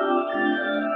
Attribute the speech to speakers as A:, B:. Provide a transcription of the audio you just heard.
A: Música